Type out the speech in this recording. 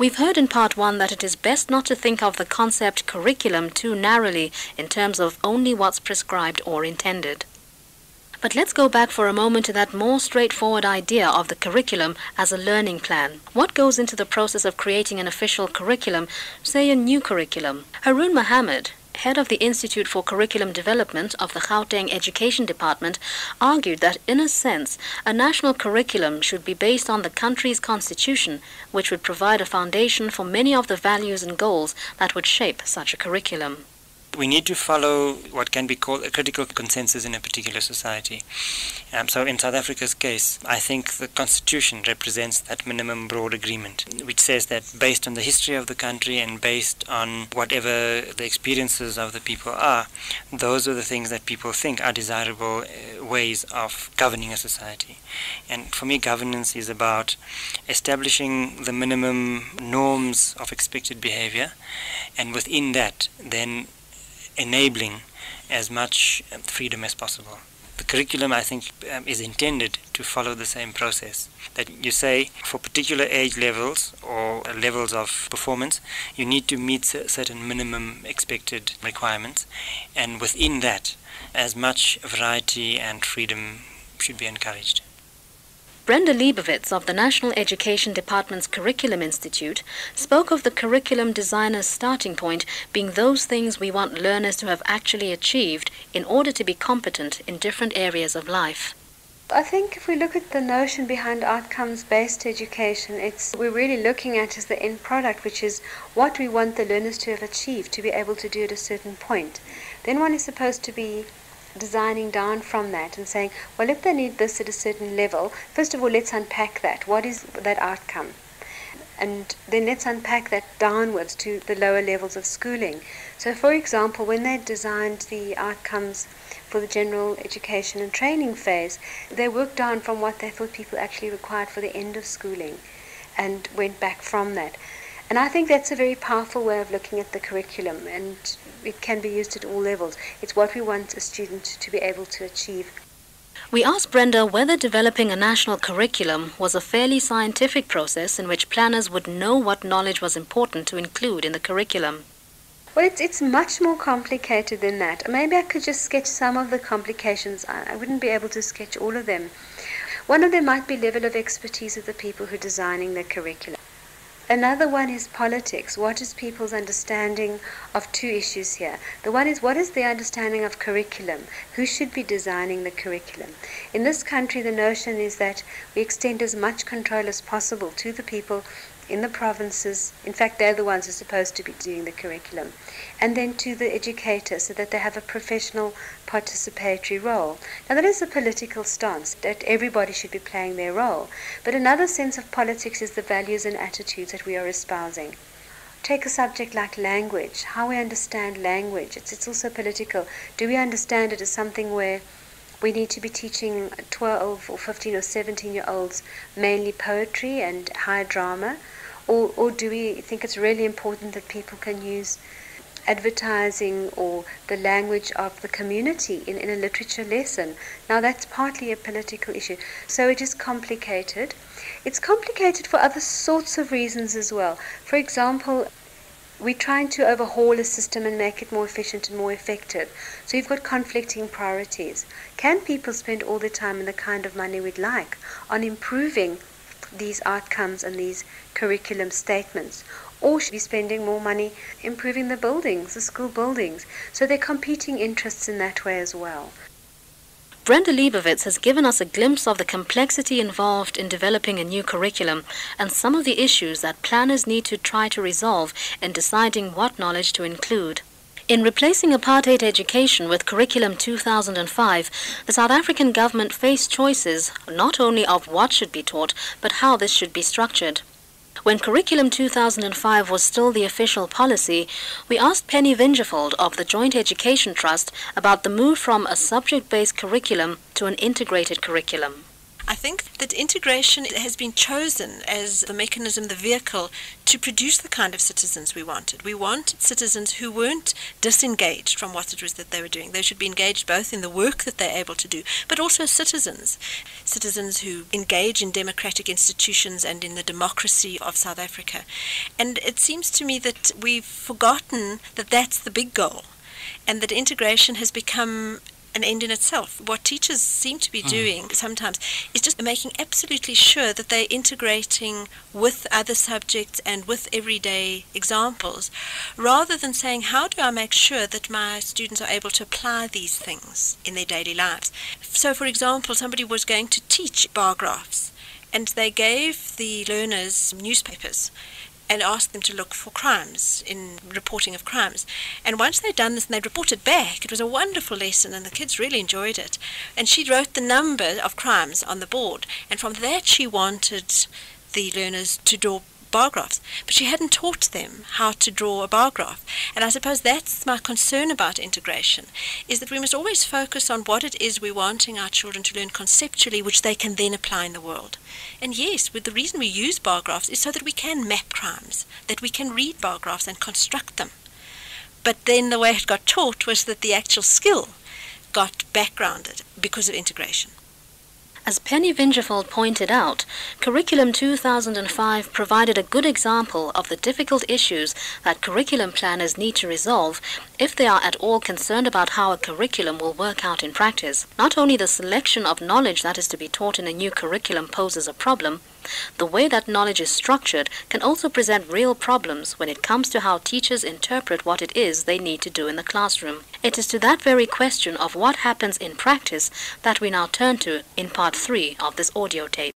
We've heard in part one that it is best not to think of the concept curriculum too narrowly in terms of only what's prescribed or intended. But let's go back for a moment to that more straightforward idea of the curriculum as a learning plan. What goes into the process of creating an official curriculum, say a new curriculum? Haroon Mohammed, head of the Institute for Curriculum Development of the Gauteng Education Department, argued that, in a sense, a national curriculum should be based on the country's constitution, which would provide a foundation for many of the values and goals that would shape such a curriculum we need to follow what can be called a critical consensus in a particular society. Um, so, in South Africa's case, I think the constitution represents that minimum broad agreement, which says that based on the history of the country and based on whatever the experiences of the people are, those are the things that people think are desirable uh, ways of governing a society. And for me, governance is about establishing the minimum norms of expected behavior, and within that, then enabling as much um, freedom as possible. The curriculum, I think, um, is intended to follow the same process. That you say for particular age levels or levels of performance, you need to meet certain minimum expected requirements, and within that, as much variety and freedom should be encouraged. Brenda Leibowitz of the National Education Department's Curriculum Institute spoke of the curriculum designer's starting point being those things we want learners to have actually achieved in order to be competent in different areas of life. I think if we look at the notion behind outcomes-based education, it's we're really looking at is the end product, which is what we want the learners to have achieved to be able to do at a certain point. Then one is supposed to be designing down from that and saying, well, if they need this at a certain level, first of all, let's unpack that. What is that outcome? And then let's unpack that downwards to the lower levels of schooling. So, for example, when they designed the outcomes for the general education and training phase, they worked down from what they thought people actually required for the end of schooling and went back from that. And I think that's a very powerful way of looking at the curriculum, and it can be used at all levels. It's what we want a student to be able to achieve. We asked Brenda whether developing a national curriculum was a fairly scientific process in which planners would know what knowledge was important to include in the curriculum. Well, it's, it's much more complicated than that. Maybe I could just sketch some of the complications. I, I wouldn't be able to sketch all of them. One of them might be level of expertise of the people who are designing the curriculum. Another one is politics. What is people's understanding of two issues here? The one is what is the understanding of curriculum? Who should be designing the curriculum? In this country, the notion is that we extend as much control as possible to the people in the provinces. In fact, they're the ones who are supposed to be doing the curriculum. And then to the educators so that they have a professional participatory role. Now, that is a political stance that everybody should be playing their role. But another sense of politics is the values and attitudes that we are espousing. Take a subject like language, how we understand language. It's, it's also political. Do we understand it as something where we need to be teaching 12 or 15 or 17 year olds mainly poetry and high drama? Or, or do we think it's really important that people can use advertising or the language of the community in, in a literature lesson? Now, that's partly a political issue. So it is complicated. It's complicated for other sorts of reasons as well. For example, we're trying to overhaul a system and make it more efficient and more effective. So you've got conflicting priorities. Can people spend all their time and the kind of money we'd like on improving these outcomes and these curriculum statements? Or should be spending more money improving the buildings, the school buildings? So they're competing interests in that way as well. Brenda Leibowitz has given us a glimpse of the complexity involved in developing a new curriculum and some of the issues that planners need to try to resolve in deciding what knowledge to include. In replacing apartheid education with Curriculum 2005, the South African government faced choices not only of what should be taught, but how this should be structured. When Curriculum 2005 was still the official policy, we asked Penny Vinjevold of the Joint Education Trust about the move from a subject-based curriculum to an integrated curriculum. I think that integration has been chosen as the mechanism, the vehicle to produce the kind of citizens we wanted. We wanted citizens who weren't disengaged from what it was that they were doing. They should be engaged both in the work that they're able to do, but also citizens. Citizens who engage in democratic institutions and in the democracy of South Africa. And it seems to me that we've forgotten that that's the big goal and that integration has become an end in itself. What teachers seem to be mm. doing sometimes is just making absolutely sure that they're integrating with other subjects and with everyday examples, rather than saying, How do I make sure that my students are able to apply these things in their daily lives? So, for example, somebody was going to teach bar graphs, and they gave the learners newspapers and asked them to look for crimes in reporting of crimes. And once they'd done this and they'd reported back, it was a wonderful lesson and the kids really enjoyed it. And she wrote the number of crimes on the board, and from that she wanted the learners to draw bar graphs, but she hadn't taught them how to draw a bar graph. And I suppose that's my concern about integration, is that we must always focus on what it is we're wanting our children to learn conceptually, which they can then apply in the world. And yes, with the reason we use bar graphs is so that we can map crimes, that we can read bar graphs and construct them. But then the way it got taught was that the actual skill got backgrounded because of integration. As Penny Vinjevold pointed out, Curriculum 2005 provided a good example of the difficult issues that curriculum planners need to resolve if they are at all concerned about how a curriculum will work out in practice. Not only the selection of knowledge that is to be taught in a new curriculum poses a problem, the way that knowledge is structured can also present real problems when it comes to how teachers interpret what it is they need to do in the classroom. It is to that very question of what happens in practice that we now turn to in part 3 of this audio tape.